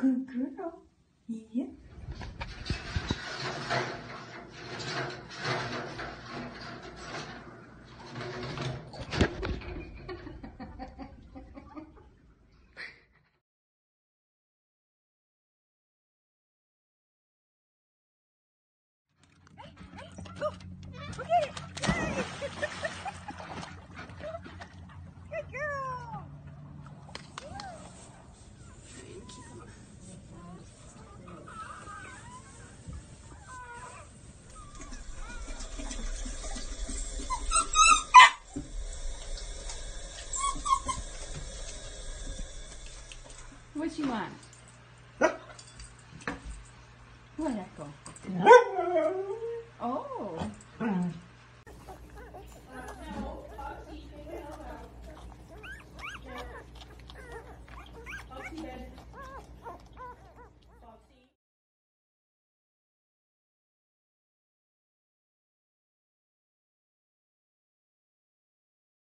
Good girl. Yeah. Good girl. What you want? What, Echo? Oh.